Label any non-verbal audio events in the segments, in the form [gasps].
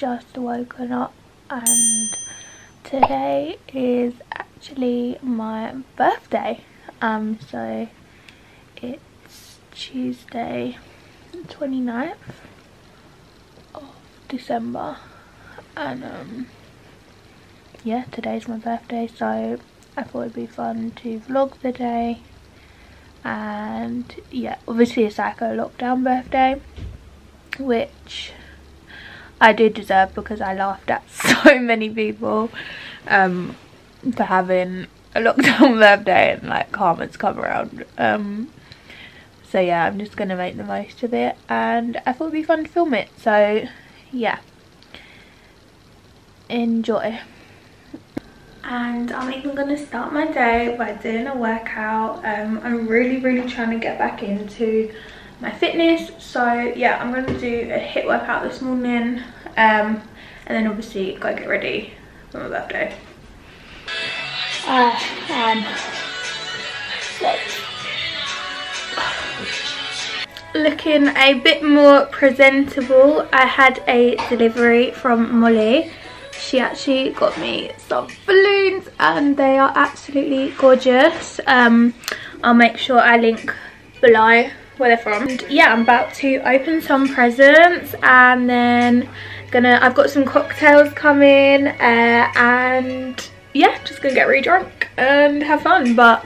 just woken up and today is actually my birthday. Um, so it's Tuesday 29th of December and um, yeah, today's my birthday so I thought it'd be fun to vlog the day and yeah, obviously it's like a lockdown birthday which I do deserve because I laughed at [laughs] so many people um, for having a lockdown [laughs] birthday and like Carmen's come around. Um, so yeah, I'm just going to make the most of it and I thought it'd be fun to film it. So yeah, enjoy. And I'm even going to start my day by doing a workout. Um, I'm really, really trying to get back into my fitness. So yeah i'm going to do a HIIT workout this morning um, and then obviously go get ready for my birthday. Uh, and looking a bit more presentable i had a delivery from molly. She actually got me some balloons and they are absolutely gorgeous. Um, i'll make sure i link below where they're from. And yeah, I'm about to open some presents and then gonna, I've got some cocktails coming uh, and yeah, just gonna get really drunk and have fun. But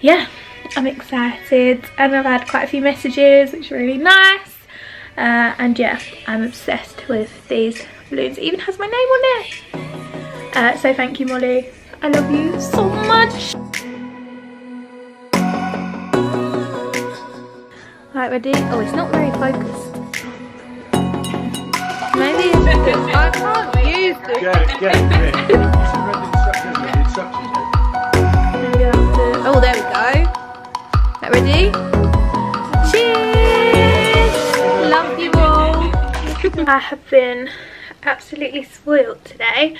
yeah, I'm excited and I've had quite a few messages, which are really nice. Uh, and yeah, I'm obsessed with these balloons. It even has my name on it. Uh, so thank you, Molly. I love you so much. Right, ready? Oh, it's not very focused. Maybe [laughs] I can't use this. Get it, get it, get it. [laughs] Maybe I. Oh, there we go. Right, ready? Cheers! Love you all. [laughs] I have been absolutely spoiled today.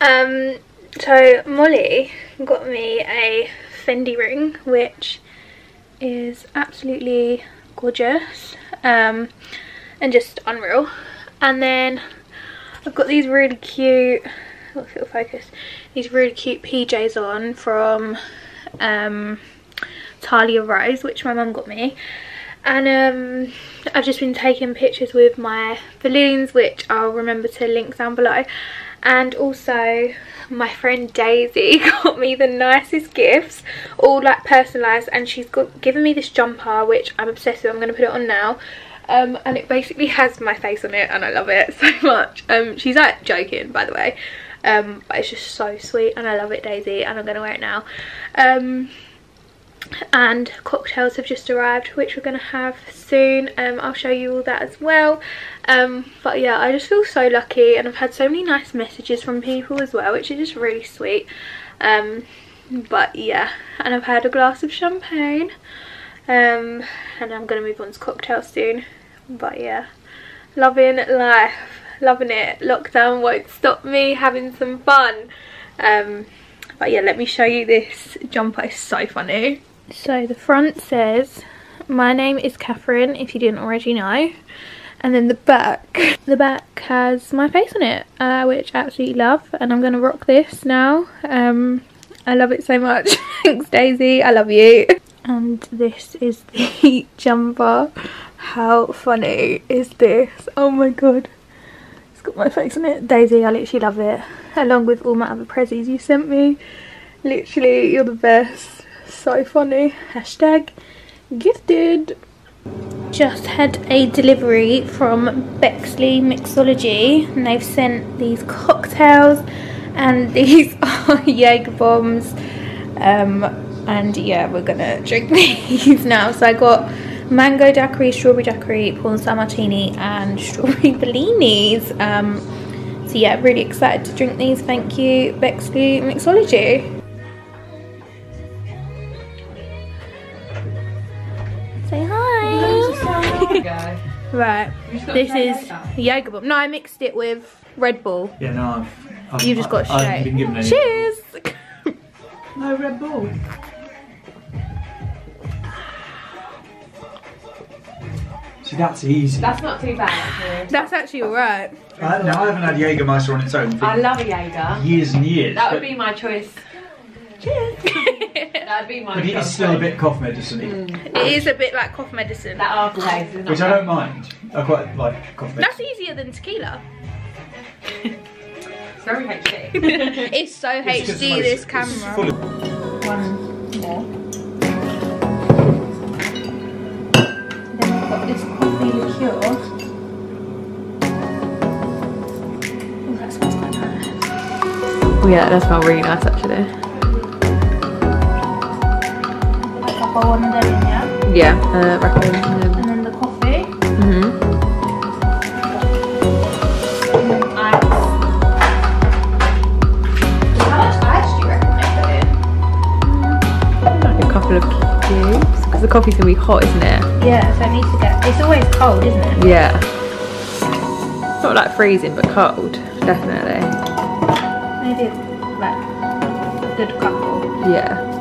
Um, so Molly got me a Fendi ring, which is absolutely gorgeous um, and just unreal. And then I've got these really cute, oh, if focus, these really cute PJs on from um, Talia Rose, which my mum got me. And um, I've just been taking pictures with my balloons, which I'll remember to link down below. And also my friend Daisy [laughs] got me the nicest gifts all like personalised and she's got given me this jumper which I'm obsessed with I'm going to put it on now um, and it basically has my face on it and I love it [laughs] so much. Um, she's like joking by the way um, but it's just so sweet and I love it Daisy and I'm going to wear it now. Um, and cocktails have just arrived which we're going to have soon. Um, i'll show you all that as well um, but yeah i just feel so lucky and i've had so many nice messages from people as well which is just really sweet. Um, but yeah and i've had a glass of champagne. Um, and i'm going to move on to cocktails soon. But yeah loving life loving it. Lockdown won't stop me having some fun. Um, but yeah let me show you this jumper it's so funny. So the front says, my name is Katherine, if you didn't already know. And then the back, the back has my face on it, uh, which I absolutely love. And I'm to rock this now. Um, I love it so much. [laughs] Thanks Daisy, I love you. And this is the [laughs] jumper. How funny is this? Oh my god. It's got my face on it. Daisy, I literally love it. Along with all my other prezzies you sent me. Literally, you're the best so funny hashtag gifted just had a delivery from Bexley Mixology and they've sent these cocktails and [laughs] these are Jaeger bombs. Um, and yeah we're gonna drink [laughs] these now. So I got mango daiquiri, strawberry daiquiri, porn martini and [laughs] strawberry bellinis. Um, so yeah really excited to drink these. Thank you Bexley Mixology Right. This is Jaeger bomb. No, I mixed it with Red Bull. Yeah, no, I've, I've you just got straight. been given any. Cheers! no Red Bull. See, that's easy. That's not too bad actually. That's actually alright. Uh, now, I haven't had Jägermeister on its own for I love a Jaeger. years and years. That would be my choice. Cheers. [laughs] that would be my but it choice. is still a bit cough medicine mm. It is a bit like cough medicine. That aftertaste is not which I don't mind. I quite like cough medicine. That's easier than tequila. It's [laughs] very HD. [laughs] It's so It's 'cause HD this camera. full of- One more. Then I've got this coffee liqueur. Oh, that smells quite nice. Oh yeah, that smells really nice actually. Bowl on there, yeah. Yeah, uh, recommend. And then the coffee. And then ice. How much ice do you reckon they put in? Like a couple of cubes. Because the coffee's gonna be hot, isn't it? Yeah, so it needs to get. It's always cold, isn't it? Yeah. Not like freezing, but cold. Definitely. Maybe like a good couple. Yeah.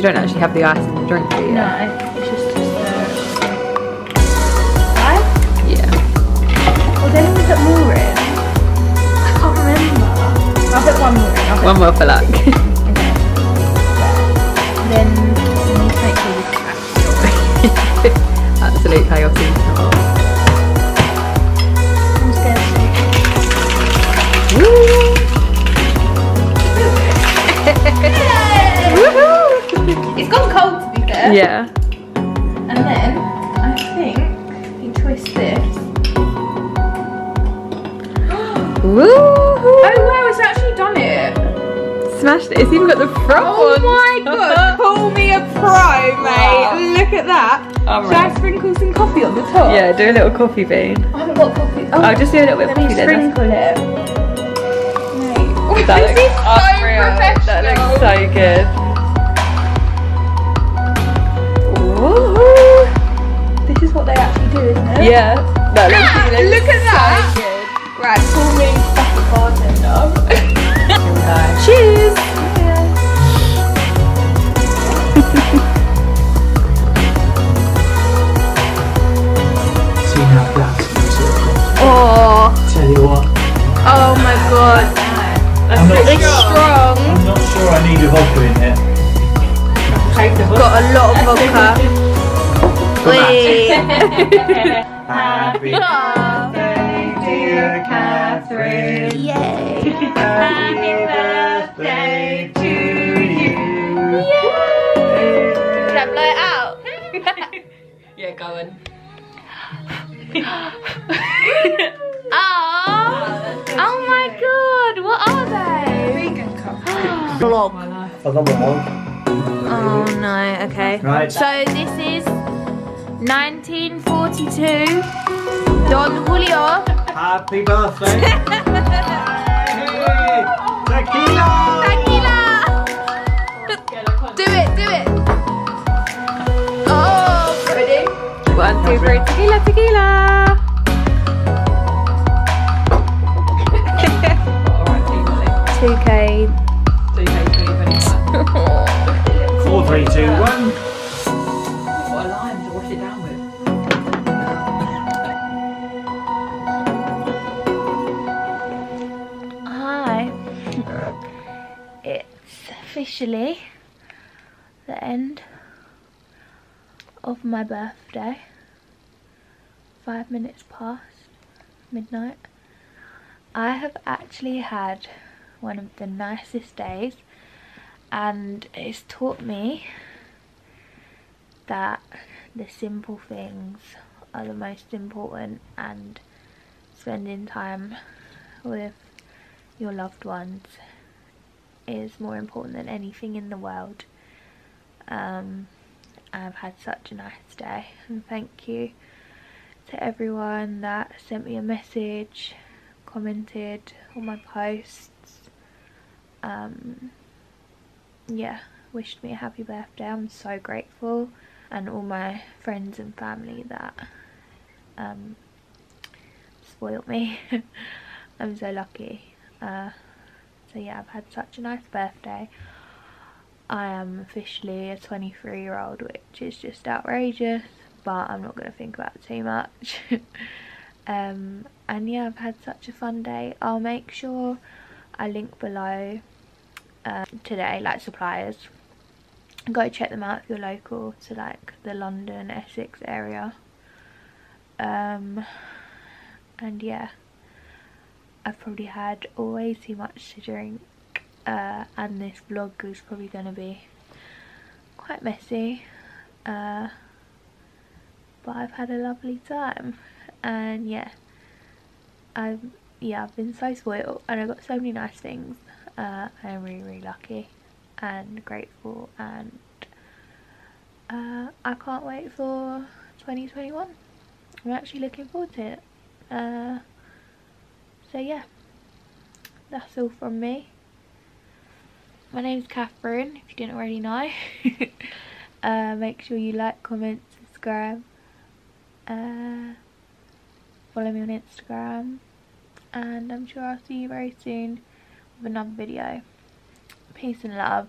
You don't actually have the ice in the drink, do you? No, it's just just the ice. Yeah. Or then we put more in. I can't remember. I'll put one more in. I'll One more for luck. Okay. [laughs] Then we need to make sure we Absolute chaos cold to be fair. Yeah. And then I think you twist this. [gasps] Woo! Oh wow, it's actually done it. Smashed it. It's even got the front Oh one. my [laughs] god, call me a pro, mate. Look at that. Should I sprinkle some coffee on the top? Yeah, do a little coffee bean. I haven't got coffee. Oh, I'll just do a little bit of let me then. sprinkle it. Mate. That [laughs] this looks is so unreal. professional. That looks so good. Is what they actually do. Yeah. That looks, Ah, it look at so that. good. Right, call me fucking bartender. Here [laughs] we. Cheers! See now that's the sort of cough. Oh, Tell you what, oh my god. I'm not, It's strong. I'm not sure I need a vodka in here. Got a lot of vodka. Wait. Happy birthday, dear Katherine. Yay. Happy birthday to you. Did I blow it out? Yeah, go on. oh. oh my god, what are they? Another one. Oh no, okay. Right. So this is 1942. Don Julio. Happy birthday. Hey, [laughs] Tequila. Tequila. Do it, do it. Oh, ready? One, two, three. Tequila, tequila. Officially the end of my birthday. Five minutes past midnight. I have actually had one of the nicest days and it's taught me that the simple things are the most important and spending time with your loved ones is more important than anything in the world. Um, I've had such a nice day and thank you to everyone that sent me a message, commented on my posts. Um, yeah, wished me a happy birthday. I'm so grateful, and all my friends and family that um, spoilt me. [laughs] I'm so lucky. Uh, so yeah, I've had such a nice birthday. I am officially a 23 year old, which is just outrageous, but I'm not going to think about it too much. [laughs] um, and yeah, I've had such a fun day. I'll make sure I link below um, today, like suppliers. Go check them out if you're local to like the London, Essex area. Um, and yeah, I've probably had way too much to drink uh, and this vlog is probably going to be quite messy uh, but I've had a lovely time. And yeah I've yeah I've been so spoiled and I got so many nice things. Uh, I'm really really lucky and grateful and uh, I can't wait for 2021 I'm actually looking forward to it. Uh, so yeah that's all from me my name's Katherine, if you didn't already know. [laughs] uh, make sure you like, comment, subscribe. Uh, follow me on Instagram. And I'm sure I'll see you very soon with another video. Peace and love.